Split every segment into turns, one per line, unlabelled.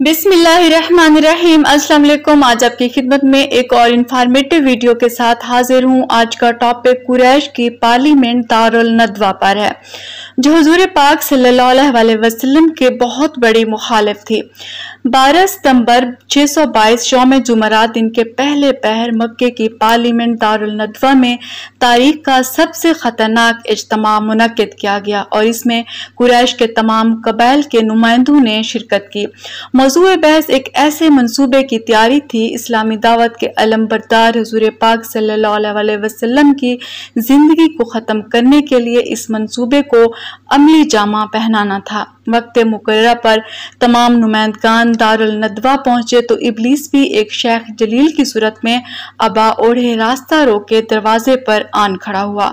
बिस्मिल्लाहिर्रहमानिर्रहीम। अस्सलाम आज आपकी खिदमत में एक और इन्फॉर्मेटिव वीडियो के साथ हाजिर हूँ। आज का टॉपिक कुरैश की पार्लियामेंट दारुल नदवा पर है, जो हजूर पाक सल्लल्लाहु अलैहि वसल्लम के बहुत बड़ी मुखालिफ थी। 12 सितंबर 622 यौम जुमरात दिन के पहले पहर मक्के की पार्लियामेंट दारुल नदवा में तारीख का सबसे ख़तरनाक इज्तम मुनद किया गया और इसमें कुरैश के तमाम कबाइल के नुमाइंदों ने शिरकत की। मौजू बहस एक ऐसे मनसूबे की तैयारी थी, इस्लामी दावत के अलम बरदार हजूर पाक सल्लल्लाहु अलैहि वसल्लम की ज़िंदगी को ख़त्म करने के लिए इस मनसूबे को अमली जामा पहनाना था। वक्त मुकर पर तमाम नुमाइंदगान दारुल नदवा पहुँचे तो इबलीस भी एक शेख जलील की सूरत में अबा ओढ़े रास्ता रोके दरवाजे पर आन खड़ा हुआ।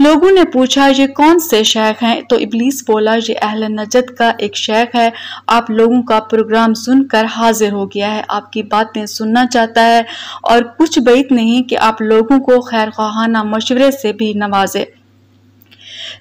लोगों ने पूछा, ये कौन से शेख हैं? तो इबलीस बोला, ये अहल नजद का एक शेख है। आप लोगों का प्रोग्राम सुनकर हाजिर हो गया है। आपकी बातें सुनना चाहता है और कुछ बैत नहीं कि आप लोगों को खैर खाना मशवरे से भी नवाजे।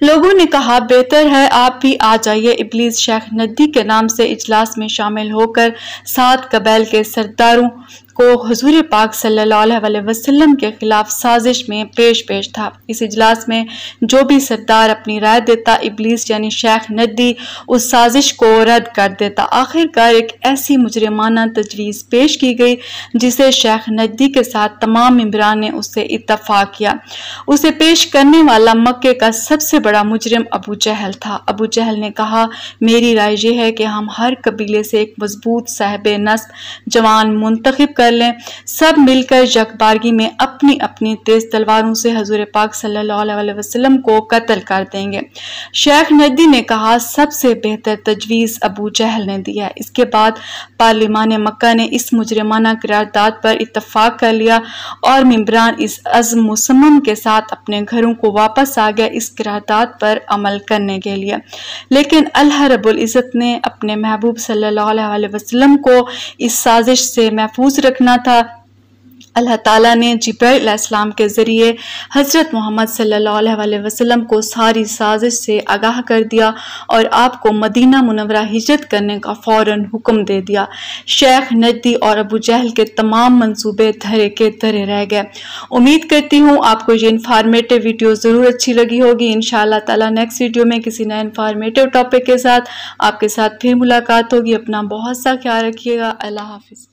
लोगों ने कहा, बेहतर है आप भी आ जाइए। इबलीस शेख नदी के नाम से इजलास में शामिल होकर सात कबैल के सरदारों को हजूर पाक सल्लल्लाहु के खिलाफ साजिश में पेश पेश था। इस इजलास में जो भी सरदार अपनी राय देता, इबलीस यानी शेख नदी उस साजिश को रद्द कर देता। आखिरकार एक ऐसी मुजरमाना तजवीज़ पेश की गई, जिसे शेख नदी के साथ तमाम इमरान ने उससे इतफाक़ किया। उसे पेश करने वाला मक्के का सबसे बड़ा मुजरम अबू चहल था। अबू चहल ने कहा, मेरी राय यह है कि हम हर कबीले से एक मज़बूत साहब नस्ब जवान मुंतखब कर लें। सब मिलकर जगबारगी में अपनी अपनी तेज तलवारों से हजूर पाक सल्लल्लाहु अलैहि वसल्लम को कत्ल कर देंगे। शेख नदी ने कहा, सबसे बेहतर तजवीज़ अबू जहल ने दिया इसके बाद पार्लिमान मक्का ने इस मुजरमाना करारदाद पर इतफाक़ कर लिया और मम्बरान इस अज़म मुसम के साथ अपने घरों को वापस आ गया इस करारदाद पर अमल करने के लिए। लेकिन अल्लाह इज़्ज़त ने अपने महबूब सल्लल्लाहु अलैहि वसल्लम को इस साजिश से महफूज रखना था। अल्लाह ताला ने जिब्राइल के ज़रिए हज़रत मोहम्मद सल्लल्लाहु अलैहि वसल्लम को सारी साजिश से आगाह कर दिया और आपको मदीना मुनवरा हिजरत करने का फ़ौर हुक्म दे दिया। शेख नदी और अबू जहल के तमाम मंसूबे धरे के धरे रह गए। उम्मीद करती हूँ आपको ये इन्फॉर्मेटिव वीडियो ज़रूर अच्छी लगी होगी। इन ताला नेक्स्ट वीडियो में किसी नए इन्फॉर्मेटिव टॉपिक के साथ आपके साथ फिर मुलाकात होगी। अपना बहुत सा ख्याल रखिएगा। अल्लाह हाफिज़।